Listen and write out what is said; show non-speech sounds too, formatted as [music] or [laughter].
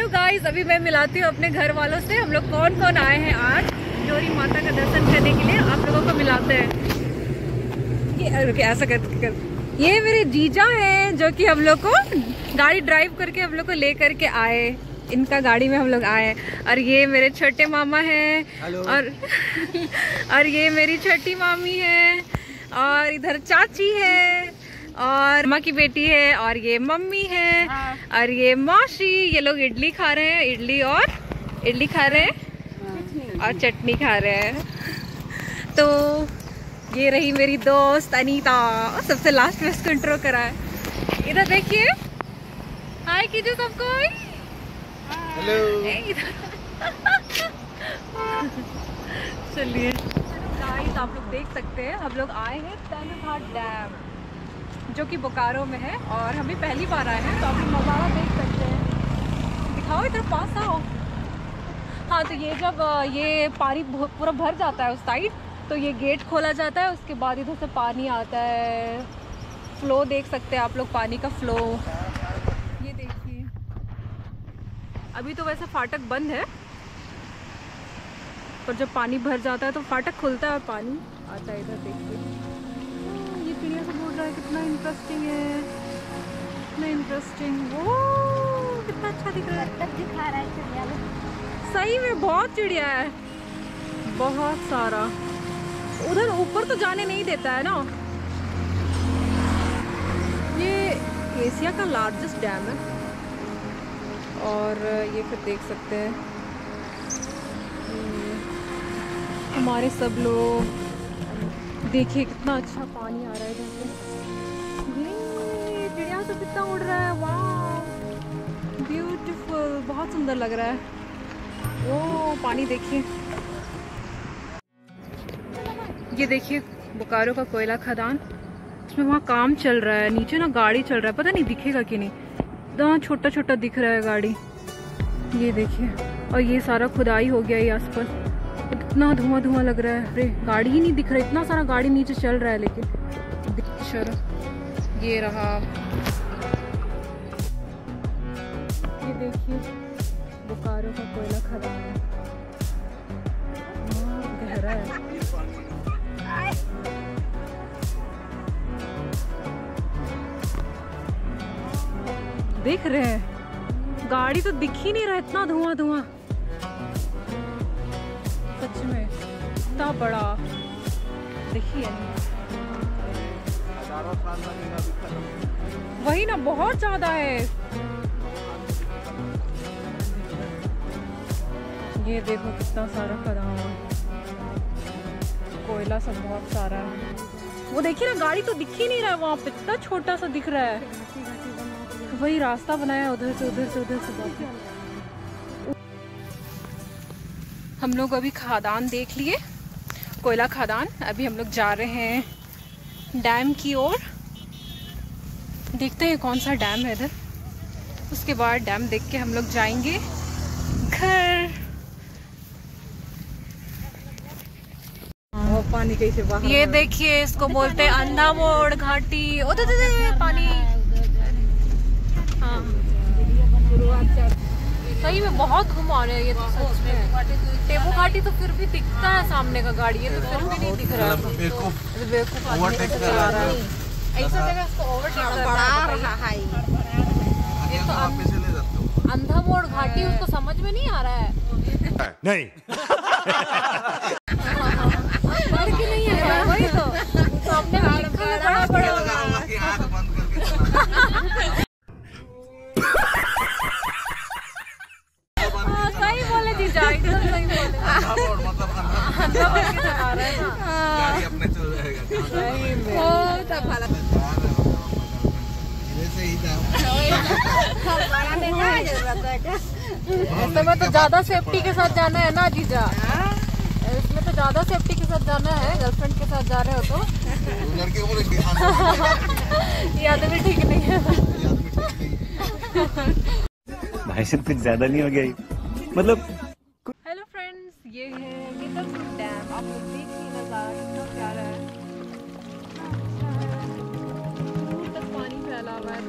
Hello guys अभी मैं मिलाती हूँ अपने घर वालों से। हम लोग कौन कौन आए हैं आज? जोरी माता का दर्शन करने के लिए आप लोगों को मिलाते हैं। ये रुके ऐसा कर, कर। ये मेरे जीजा हैं जो कि हम लोग को गाड़ी ड्राइव करके हम लोग को ले करके आए। इनका गाड़ी में हम लोग आए और ये मेरे छोटे मामा हैं। और और ये मेरी छोटी मामी है। और इधर चाची है। और माँ की बेटी है और ये मम्मी है और ये मौसी ये लोग इडली खा रहे हैं इडली और इडली खा रहे हैं और चटनी खा रहे हैं। तो ये रही मेरी दोस्त अनीता सबसे लास्ट में इसको इंट्रो करा है। इधर देखिए। हाय कीजिए सबको हेलो चलिए। आप लोग देख सकते हैं हम लोग आए हैं तनुघाट डैम। जो कि बोकारो में है और हम पहली बार आए हैं तो आप लोग नज़ारा देख सकते हैं। दिखाओ इधर, पास आओ। हाँ तो ये जब ये पानी पूरा भर जाता है उस साइड तो ये गेट खोला जाता है, उसके बाद इधर से पानी आता है। फ्लो देख सकते हैं आप लोग, पानी का फ्लो ये देखिए। अभी तो वैसे फाटक बंद है, पर जब पानी भर जाता है तो फाटक खुलता है पानी आता है इधर देखिए रहा है कितना इंटरेस्टिंग है। कितना इंटरेस्टिंग वो कितना अच्छा दिख रहा है। दिखा रहा है चिड़िया सही में बहुत चिड़िया है। बहुत सारा। उधर ऊपर तो जाने नहीं देता है ना। ये एशिया का लार्जेस्ट डैम है। और ये फिर देख सकते हैं। हमारे सब लोग। देखिए कितना अच्छा पानी आ रहा है। इधर से ये चिड़िया तो कितना उड़ रहा है, वाह। ब्यूटीफुल बहुत सुंदर लग रहा है। ओ, पानी देखिए। ये देखिए, बोकारो का कोयला खदान। इसमें वहाँ काम चल रहा है, नीचे ना गाड़ी चल रहा है, पता नहीं दिखेगा कि नहीं। इतना छोटा छोटा दिख रहा है गाड़ी। ये देखिए, और ये सारा खुदाई हो गया ये आसपास। इतना धुआँ धुआँ लग रहा है। अरे, गाड़ी ही नहीं दिख रहा, इतना सारा गाड़ी नीचे चल रहा है लेकिन। ये रहा। ये देखिए बोकारो का कोयला खदान गहरा है। देख रहे हैं, गाड़ी तो दिख ही नहीं रहा इतना धुआँ धुआँ सच में, इतना बड़ा। देखिए। वही ना, बहुत ज़्यादा है। ये देखो कितना सारा खदान है। कोयला सब बहुत सारा है। वो देखिए ना, गाड़ी तो दिख ही नहीं रहा है वहाँ पे। इतना छोटा सा दिख रहा है। वही रास्ता बनाया उधर से उधर से उधर से बाकी हम लोग अभी खादान देख लिए। कोयला खादान, अभी हम लोग जा रहे हैं डैम की ओर। देखते हैं कौन सा डैम है इधर। उसके बाद डैम देख के हम लोग जाएँगे घर और पानी कैसे बाहर ये देखिए इसको बोलते हैं अंधा मोड़ घाटी। ओ दे, दे, दे, दे, पानी। हाँ। सही में बहुत घुमा रहे हैं ये तो सच में। टेबू घाटी तो फिर भी दिखता है सामने का गाड़ी ये तो फिर भी नहीं दिख रहा। है। ऐसे रहा रहा है। है ऐसा जगह इसको ओवरटेक रहा है ये। तो हो। अंधा मोड़ घाटी उसको समझ में नहीं आ रहा है। नहीं [laughs] पढ़ के नहीं आ रहा है वही तो। बड़ा [laughs] बड़ा। हाँ, सही बोले जीजा एकदम सही बोले। हाँ, [laughs] है बहुत भला ही है है ज़्यादा सेफ्टी के साथ जाना है ना जीजा। इसमें तो ज़्यादा सेफ्टी के साथ जाना है गर्लफ्रेंड के साथ जा रहे हो तो। लड़के को बोलेंगे हाँ, ये आदमी ठीक नहीं है। भाई साहब कुछ ज़्यादा नहीं हो गया मतलब हेलो फ्रेंड्स ये है डैम आप लोग देखिए नज़ारा कितना प्यारा है। तक पानी फैला हुआ है